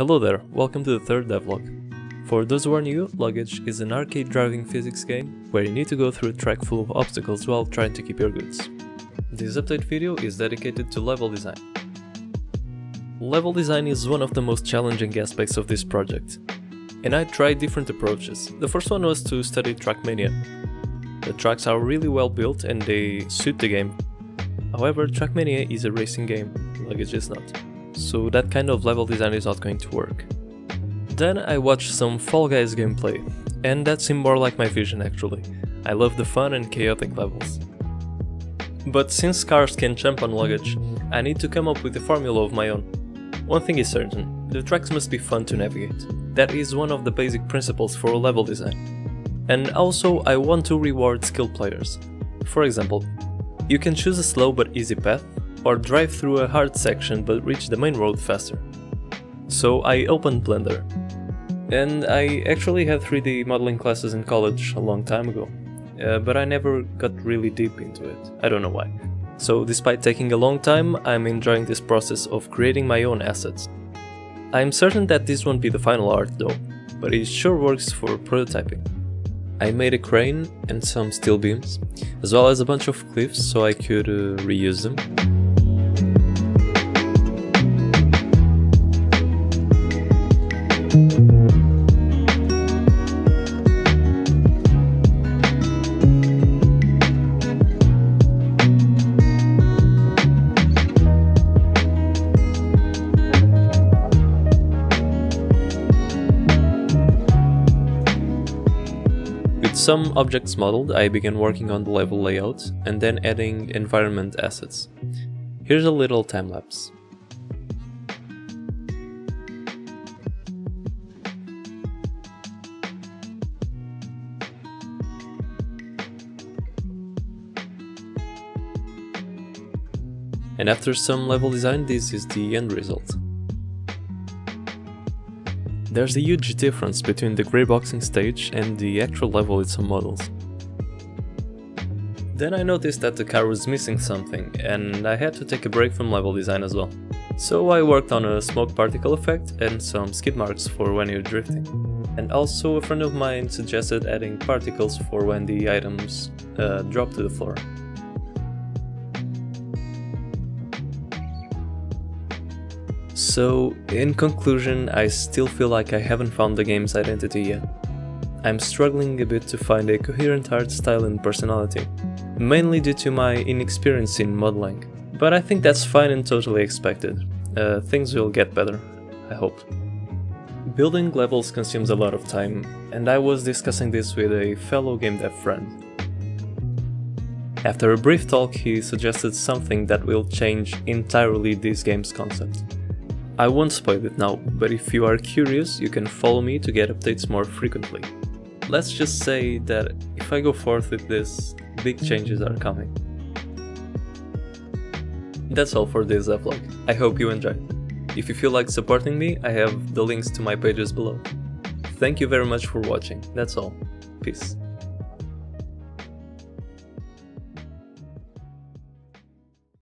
Hello there, welcome to the third devlog. For those who are new, Luggage is an arcade driving physics game where you need to go through a track full of obstacles while trying to keep your goods. This update video is dedicated to level design. Level design is one of the most challenging aspects of this project, and I tried different approaches. The first one was to study Trackmania. The tracks are really well built and they suit the game. However, Trackmania is a racing game, Luggage is not so that kind of level design is not going to work. Then I watched some Fall Guys gameplay, and that seemed more like my vision actually. I love the fun and chaotic levels. But since cars can jump on luggage, I need to come up with a formula of my own. One thing is certain, the tracks must be fun to navigate. That is one of the basic principles for level design. And also I want to reward skilled players. For example, you can choose a slow but easy path, or drive through a hard section but reach the main road faster. So I opened Blender. And I actually had 3D modeling classes in college a long time ago, uh, but I never got really deep into it, I don't know why. So despite taking a long time, I'm enjoying this process of creating my own assets. I'm certain that this won't be the final art though, but it sure works for prototyping. I made a crane and some steel beams, as well as a bunch of cliffs so I could uh, reuse them. Some objects modeled, I began working on the level layout and then adding environment assets. Here's a little time lapse. And after some level design, this is the end result. There's a huge difference between the grey boxing stage and the actual level with some models. Then I noticed that the car was missing something, and I had to take a break from level design as well. So I worked on a smoke particle effect and some skid marks for when you're drifting. And also a friend of mine suggested adding particles for when the items uh, drop to the floor. So, in conclusion, I still feel like I haven't found the game's identity yet. I'm struggling a bit to find a coherent art style and personality, mainly due to my inexperience in modeling. But I think that's fine and totally expected. Uh, things will get better, I hope. Building levels consumes a lot of time, and I was discussing this with a fellow game dev friend. After a brief talk, he suggested something that will change entirely this game's concept. I won't spoil it now, but if you are curious, you can follow me to get updates more frequently. Let's just say that if I go forth with this, big changes are coming. That's all for this vlog. I hope you enjoyed. If you feel like supporting me, I have the links to my pages below. Thank you very much for watching, that's all. Peace.